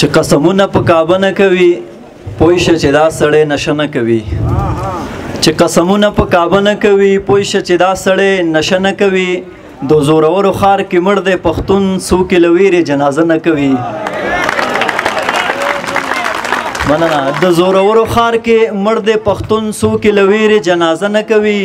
چې قسمونه په کعبه نه کوي پوه شه چې دا سړی نشه نه کوي چې قسمونه په کعبه نه کوي پوه شه چې دا سړی نشه نه کوي د زورورو ښار کې مړ دی پښتون څو کې له ویرې جنازه نه کوي مننه د زورورو ښار کې مړ دی پښتون څو کې له ویرې جنازه نه کوي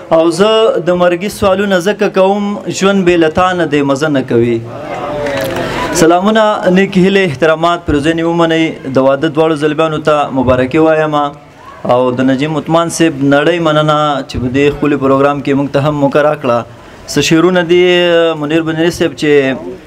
او زه د مرګي سوالونه زکه کوم ژوند به لتان د مزه نه کوي سلامونه نیک هله احترامات پر ځنی ومني د واده دوړو زلبانو ته مبارکي وایم او د نجیم عثمان صاحب نړۍ مننه چې په دې خپل پروګرام کې موږ ته هم مکرا کړه سشیرونه دی منیر بنری صاحب چې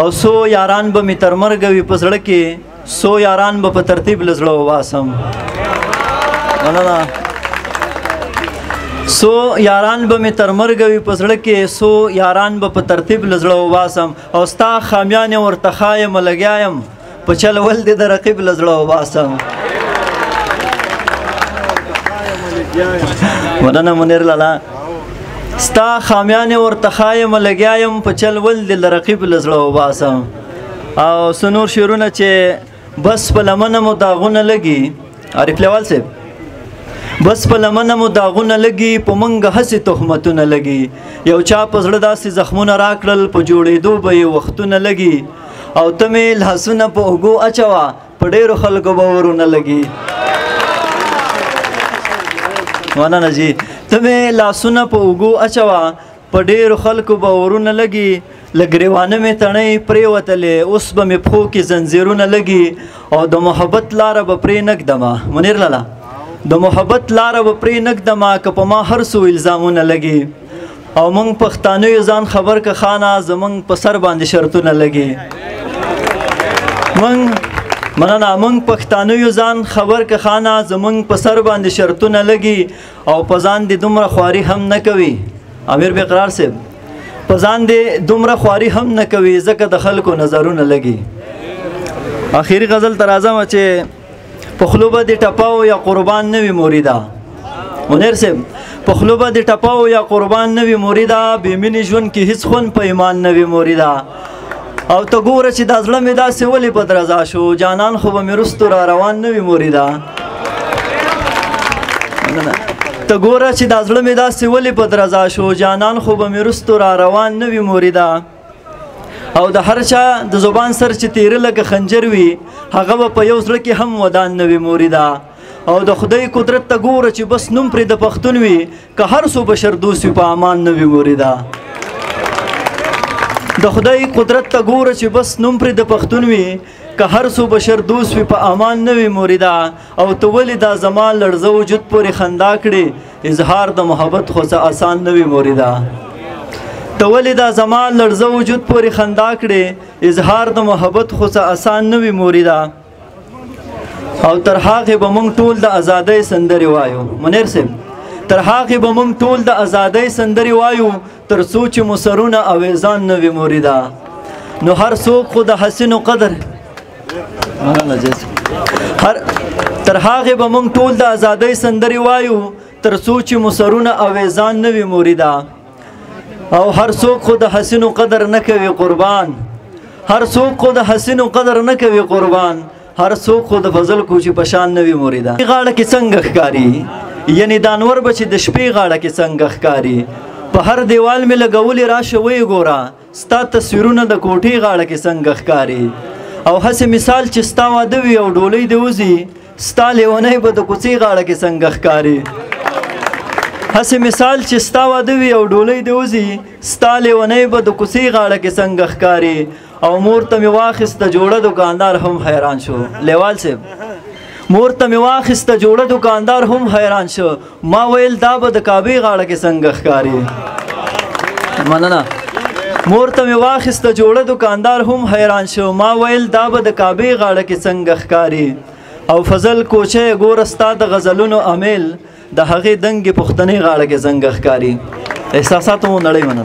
او سو یاران به می تر مرګ وي په زړه کې سو یاران به په ترتیب لزړه واسم مننه سو یاران به می تر مرګ وي په زړه کې سو یاران به په ترتیب لزړه واسم او ستا خامیان ورته خایم لګیایم په چل ول دې د رقیب لزړه وباسم مننه منیر لالا ستا خامیان ورته خایم لګیایم په چل ول د رقیب لزړه وباسم او سنور شعرونه چې بس په لمنه مو داغونه لګي عارف لیوال صاحب بس په لمنه مو داغونه لګي په منګه هسې تهمتونه لګي یو چا په زړه داسې زخمونه راکړل په جوړېدو به یې وختونه لګي او ته مې لاسونه په اوږو اچوه په ډېرو خلکو به ورونه لګي مننه جی ته مې لاسونه په اوږو اچوه په ډېرو خلکو به ورونه لګي له ګریوانه مې تڼۍ پرېوتلې اوس به مې پښو کې زنځیرونه لګي او د محبت لاره به پرې نه ږدمه منیر لالا د محبت لاره به پرې نه ږدمه که په ما هر څو الزامونه لګي او موږ پښتانه یو ځان خبر که خانه زمونږ په سر باندې شرطونه لګي موږ مننه موږ پښتانه یو ځان خبر که خانه زمونږ په سر باندې شرطونه لګي او په ځان دې دومره خواري هم نه کوي امیر بقرار صاحب په ځان دې دومره خواري هم نه کوي ځکه د خلکو نظرونه لګي اخیری غزل تر اعظم چې په خلو به د ټپاو یا قربان نه وي مریدا منیر صاحب په خلو به د ټپاو یا قربان نه وي مریدا بې مینې ژوند کې هیڅ خون په ایمان نه وي مریدا او ته ګوره چې دا زړه مې داسې ولې په درزا شو جانان خو به مې رستو را روان نه وي مریدا ته ګوره چې دا زړه مې داسې ولې په درزا شو جانان خو به مې رستو را روان نه وي مریدا او د هر چا د زبان سر چې تیره لکه خنجر وي هغه به په یو زړه کې هم ودان نه وي مورده او د خدای قدرت ته ګوره چې بس نوم پرې د پښتون وي که هر څو بشر دوست وي په امان نه وي مورده د خدای قدرت ته ګوره چې بس نوم پرې د پښتون وي که هر څو بشر دوست وي په امان نه وي مورده او ته ولې دا زما لړزه وجود پورې خندا کړې اظهار د محبت خو څه آسان نه وي موريدا ته ولې دا زما لړزه وجود پورې خندا کړې اظهار د محبت خو څه آسان نه وي موريدا او تر هغه به مونږ ټول د ازادۍ سندري وایو منیر صاحب تر هغه به مونږ ټول د ازادۍ سندري وایو تر څو چې مو سرونه اویزان نه وي مریدا نو هر څوک خو د حسینو قدر مننه جز هر تر هغه به مونږ ټول د ازادۍ سندري وایو تر څو چې مو سرونه اویزان نه وي مریدا او هر څوک خو د حسینو قدر نه کوي قربان هر څوک خو د حسینو قدر نه کوي قربان هر څوک خو د فضل کوچی په شان نه وي مریدا غاړه کې څنګه ښکاری یعنی دانور بچ د شپې غاړه کې څنګه ښکاری په هر دیوال مې لګولې راشه وې ګورا ستا تصویرونه د کوټې غاړه کې څنګه ښکاری او هسې مثال چې ستا واده وي او ډولۍ دی وځي ستا لیونی به د کوڅې غاړه کې څنګه ښکاری هسې مثال چې ستا واده وي او ډولۍ دی وځي ستا لیونی به د کوڅې غاړه کې څنګه ښکاری او مور ته می واخیسته جوړه دکاندار هم حیران شو لیوال صاحب مور ته می واخیسته جوړه دکاندار هم حیران شو ما ویل دا به د کعبه غاړه کې څنګه ښکاری مننه مور ته می واخیسته جوړه دکاندار هم حیران شو ما ویل دا به د کعبه غاړه کې څنګه ښکاری او فضل کوچه ګور استاد غزلونو امیل د هغه دنګ پښتنې غاړه کې څنګه ښکاری احساسات مو نړۍ مننه